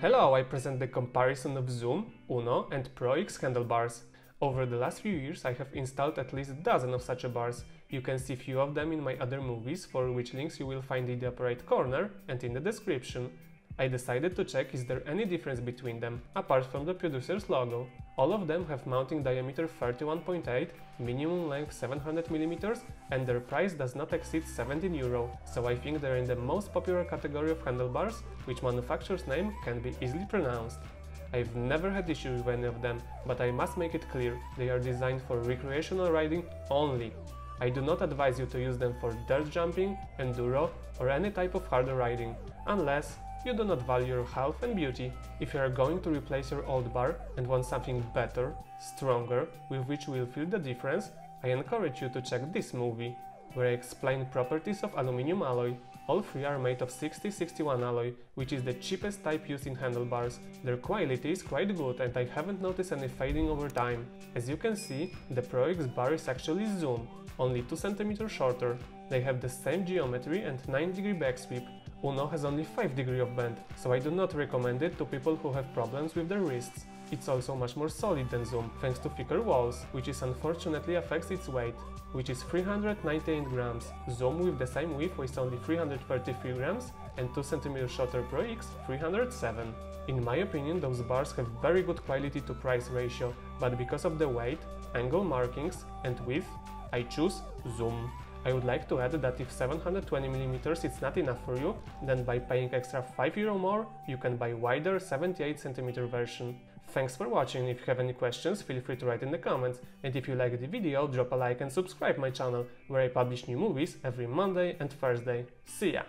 Hello, I present the comparison of Zoom, Uno and Pro X handlebars. Over the last few years I have installed at least a dozen of such bars. You can see few of them in my other movies, for which links you will find in the upper right corner and in the description. I decided to check is there any difference between them, apart from the producer's logo. All of them have mounting diameter 31.8, minimum length 700mm and their price does not exceed 17 euro, so I think they're in the most popular category of handlebars, which manufacturer's name can be easily pronounced. I've never had issues with any of them, but I must make it clear, they are designed for recreational riding only. I do not advise you to use them for dirt jumping, enduro or any type of harder riding, unless you do not value your health and beauty. If you are going to replace your old bar and want something better, stronger, with which you will feel the difference, I encourage you to check this movie, where I explain properties of aluminum alloy. All three are made of 6061 alloy, which is the cheapest type used in handlebars. Their quality is quite good and I haven't noticed any fading over time. As you can see, the Pro X bar is actually zoom, only 2 cm shorter. They have the same geometry and 9 degree backsweep, Uno has only 5 degree of bend, so I do not recommend it to people who have problems with their wrists. It's also much more solid than Zoom, thanks to thicker walls, which is unfortunately affects its weight, which is 398 grams. Zoom with the same width weighs only 333 grams and 2 cm shorter Pro X 307. In my opinion, those bars have very good quality to price ratio, but because of the weight, angle markings and width, I choose Zoom. I would like to add that if 720mm is not enough for you, then by paying extra 5 euro more, you can buy wider 78cm version. Thanks for watching, if you have any questions feel free to write in the comments, and if you like the video drop a like and subscribe my channel, where I publish new movies every Monday and Thursday. See ya!